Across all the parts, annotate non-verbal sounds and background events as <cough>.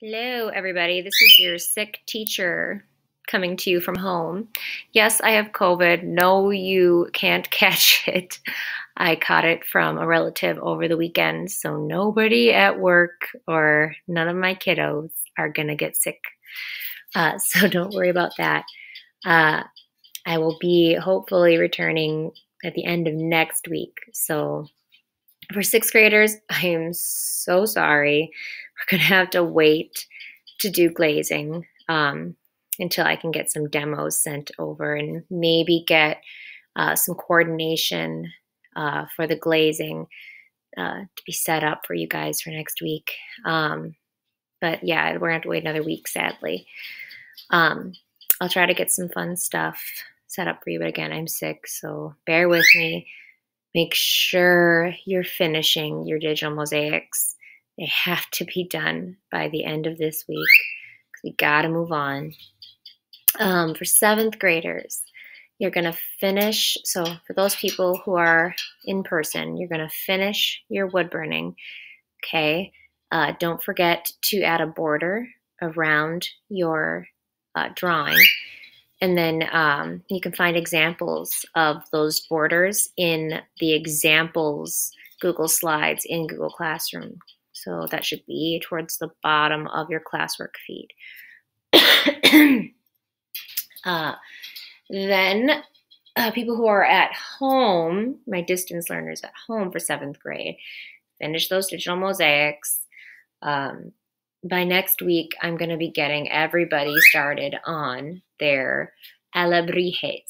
Hello, everybody. This is your sick teacher coming to you from home. Yes, I have COVID. No, you can't <laughs> catch it. I caught it from a relative over the weekend, so nobody at work or none of my kiddos are going to get sick. Uh, <laughs> so don't worry about that. Uh, I will be hopefully returning at the end of next week. So for sixth graders, <laughs> I am so sorry. We're to have to wait to do glazing um, until I can get some demos sent over and maybe get uh, some coordination uh, for the glazing uh, to be set up for you guys for next week. Um, but yeah, we're going to have to wait another week, sadly. Um, I'll try to get some fun stuff set up for you, but again, I'm sick, so bear with me. Make sure you're finishing your digital mosaics. They have to be done by the end of this week we got to move on. Um, for seventh graders, you're going to finish. So, for those people who are in person, you're going to finish your wood burning. Okay. Uh, don't forget to add a border around your uh, drawing. And then um, you can find examples of those borders in the examples Google Slides in Google Classroom. So that should be towards the bottom of your classwork feed. <coughs> uh, then uh, people who are at home, my distance learners at home for seventh grade, finish those digital mosaics. Um, by next week, I'm going to be getting everybody started on their alebrijes.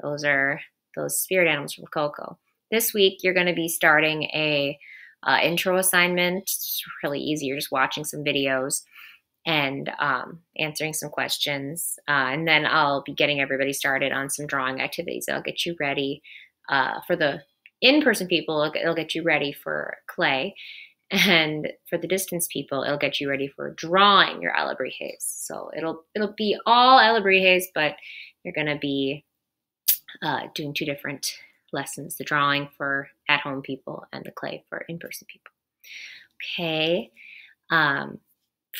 Those are those spirit animals from Coco. This week, you're going to be starting a uh, intro assignment. It's really easy. You're just watching some videos and um, answering some questions. Uh, and then I'll be getting everybody started on some drawing activities. I'll get you ready uh, for the in-person people. It'll get, it'll get you ready for clay. And for the distance people, it'll get you ready for drawing your alebrijes. So it'll it'll be all alebrijes, but you're going to be uh, doing two different lessons: the drawing for at-home people and the clay for in-person people. Okay. Um,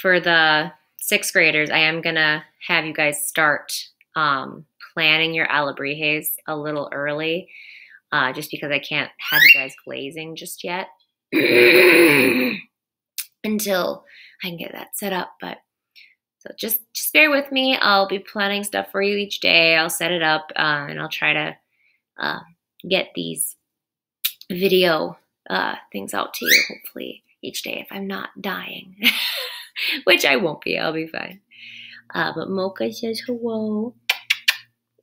for the sixth graders, I am going to have you guys start um, planning your alebrijes a little early, uh, just because I can't have you guys glazing just yet. <clears throat> until I can get that set up. But so just just bear with me. I'll be planning stuff for you each day. I'll set it up uh, and I'll try to uh, get these video uh, things out to you hopefully each day if I'm not dying, <laughs> which I won't be. I'll be fine. Uh, but Mocha says hello,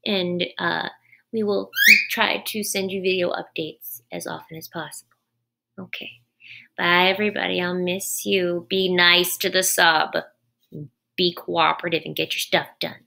and uh, we will try to send you video updates as often as possible. Okay. Bye, everybody. I'll miss you. Be nice to the sub. Be cooperative and get your stuff done.